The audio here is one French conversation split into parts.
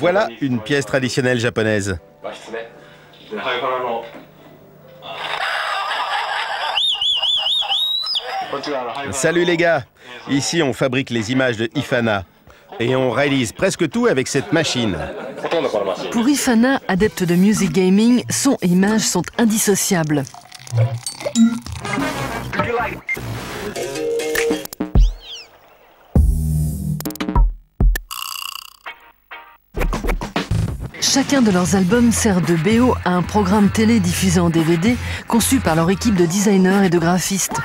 Voilà une pièce traditionnelle japonaise. Salut les gars Ici on fabrique les images de Ifana. Et on réalise presque tout avec cette machine. Pour Ifana, adepte de music gaming, son et image sont indissociables. Chacun de leurs albums sert de BO à un programme télé diffusé en DVD conçu par leur équipe de designers et de graphistes.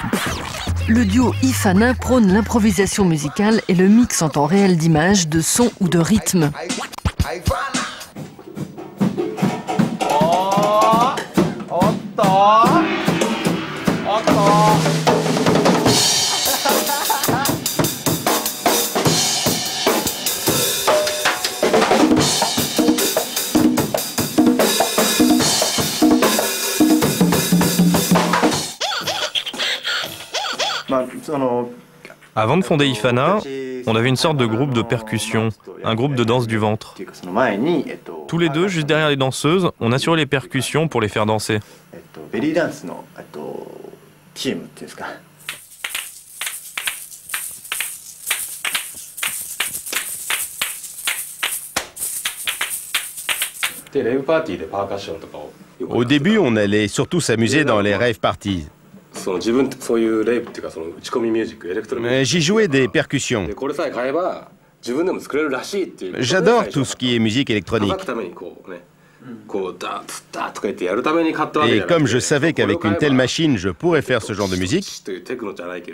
Le duo Ifana prône l'improvisation musicale et le mix en temps réel d'images, de sons ou de rythmes. Avant de fonder Ifana, on avait une sorte de groupe de percussion, un groupe de danse du ventre. Tous les deux, juste derrière les danseuses, on assurait les percussions pour les faire danser. Au début, on allait surtout s'amuser dans les rave parties. J'y jouais des percussions. J'adore tout ce qui est musique électronique. Et comme je savais qu'avec une telle machine, je pourrais faire ce genre de musique,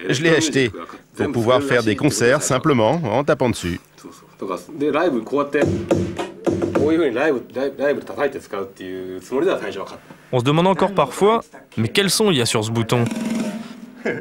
je l'ai acheté pour pouvoir faire des concerts simplement en tapant dessus. On se demande encore parfois, mais quel son il y a sur ce bouton?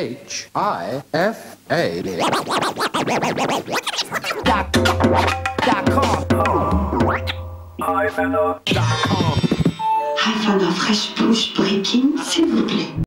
H I F A. High Fresh Push Breaking, s'il vous plaît.